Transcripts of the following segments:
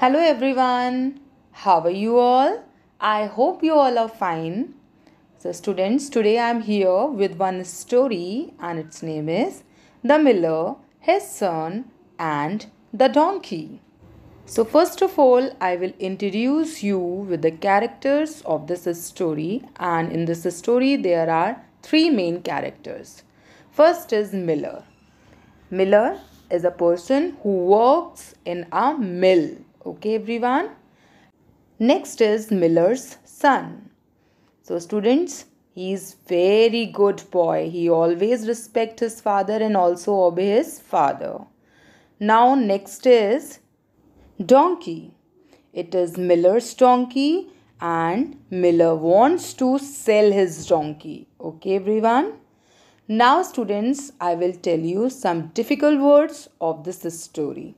Hello everyone. How are you all? I hope you all are fine. So students, today I am here with one story and its name is The Miller, His Son and the Donkey. So first of all, I will introduce you with the characters of this story and in this story there are three main characters. First is Miller. Miller is a person who works in a mill. Okay, everyone. Next is Miller's son. So, students, he is very good boy. He always respect his father and also obey his father. Now, next is donkey. It is Miller's donkey and Miller wants to sell his donkey. Okay, everyone. Now students, I will tell you some difficult words of this story.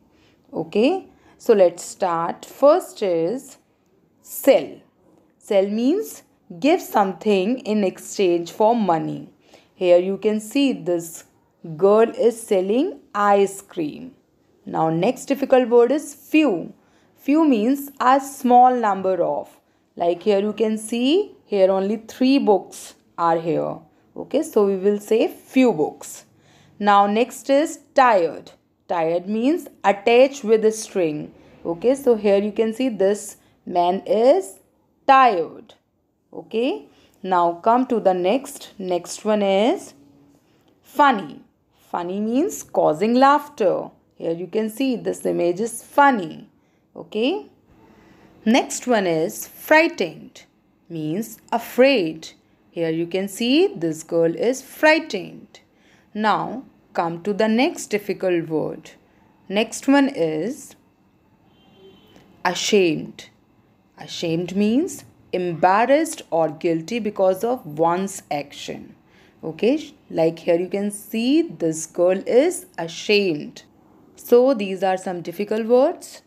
Okay, so let's start. First is sell. Sell means give something in exchange for money. Here you can see this girl is selling ice cream. Now next difficult word is few. Few means a small number of. Like here you can see here only three books are here okay so we will say few books now next is tired tired means attached with a string. Okay so here you can see this man is tired. Okay now come to the next. Next one is funny. Funny means causing laughter. Here you can see this image is funny. Okay next one is frightened means afraid. Here you can see this girl is frightened. Now come to the next difficult word. Next one is ashamed. Ashamed means embarrassed or guilty because of one's action. Okay, like here you can see this girl is ashamed. So these are some difficult words.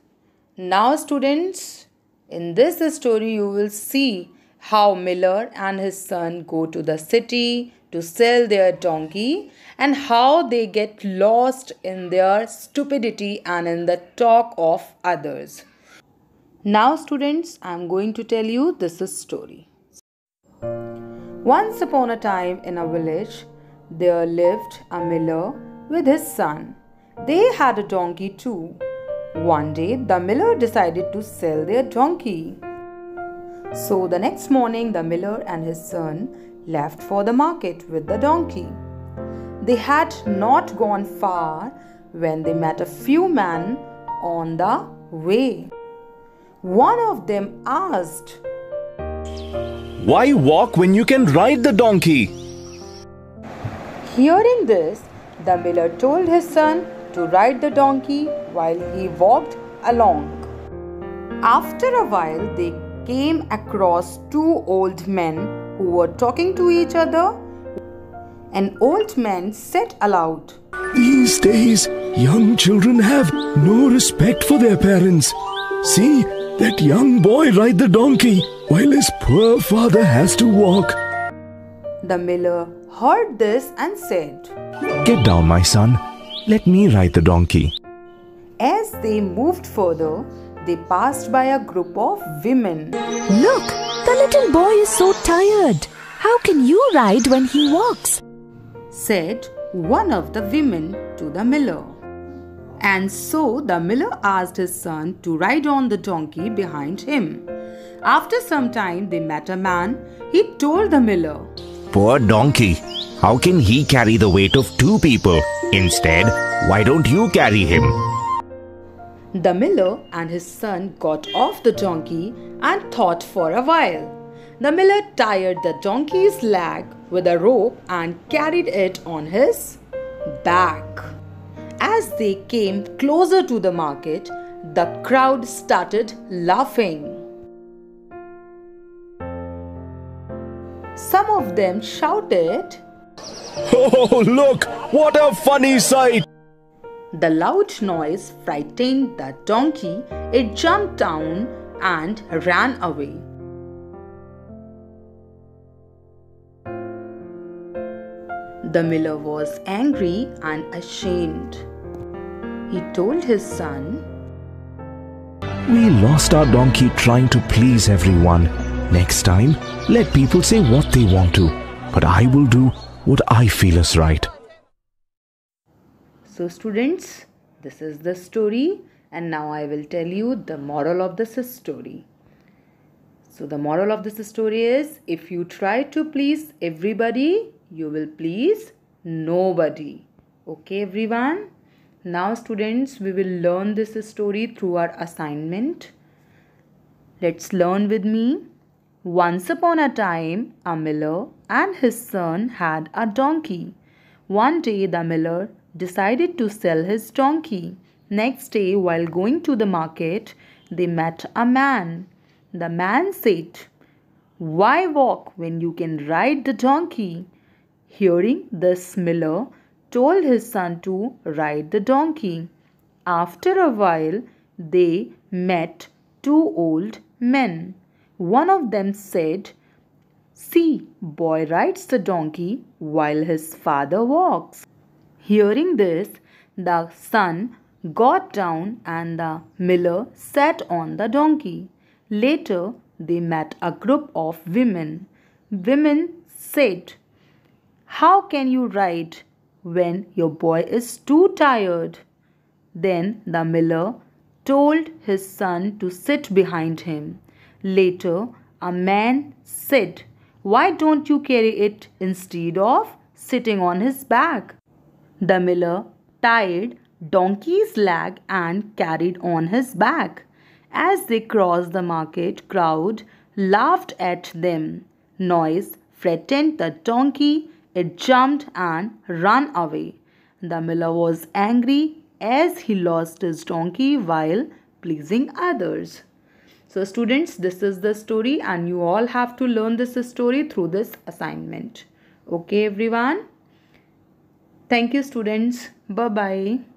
Now students, in this story you will see how Miller and his son go to the city to sell their donkey and how they get lost in their stupidity and in the talk of others. Now students, I am going to tell you this story. Once upon a time in a village, there lived a miller with his son. They had a donkey too. One day, the miller decided to sell their donkey. So the next morning, the miller and his son left for the market with the donkey. They had not gone far when they met a few men on the way. One of them asked, Why walk when you can ride the donkey? Hearing this, the miller told his son to ride the donkey while he walked along. After a while, they came across two old men who were talking to each other. An old man said aloud, These days, young children have no respect for their parents. See, that young boy ride the donkey while his poor father has to walk. The miller heard this and said, Get down, my son. Let me ride the donkey. As they moved further, they passed by a group of women. Look, the little boy is so tired. How can you ride when he walks? said one of the women to the miller. And so the miller asked his son to ride on the donkey behind him. After some time, they met a man. He told the miller, Poor donkey, how can he carry the weight of two people? Instead, why don't you carry him? The miller and his son got off the donkey and thought for a while. The miller tied the donkey's leg with a rope and carried it on his back. As they came closer to the market, the crowd started laughing. Some of them shouted, Oh, look! What a funny sight! The loud noise frightened the donkey. It jumped down and ran away. The miller was angry and ashamed. He told his son, We lost our donkey trying to please everyone. Next time, let people say what they want to, but I will do what I feel is right. So, students, this is the story, and now I will tell you the moral of this story. So, the moral of this story is if you try to please everybody, you will please nobody. Okay, everyone? Now, students, we will learn this story through our assignment. Let's learn with me. Once upon a time, a miller and his son had a donkey. One day, the miller decided to sell his donkey. Next day, while going to the market, they met a man. The man said, Why walk when you can ride the donkey? Hearing this, Miller told his son to ride the donkey. After a while, they met two old men. One of them said, See, boy rides the donkey while his father walks. Hearing this, the son got down and the miller sat on the donkey. Later, they met a group of women. Women said, How can you ride when your boy is too tired? Then the miller told his son to sit behind him. Later, a man said, Why don't you carry it instead of sitting on his back? The miller tied donkey's leg and carried on his back. As they crossed the market, crowd laughed at them. Noise frightened the donkey. It jumped and ran away. The miller was angry as he lost his donkey while pleasing others. So students, this is the story and you all have to learn this story through this assignment. Okay everyone? Thank you students. Bye-bye.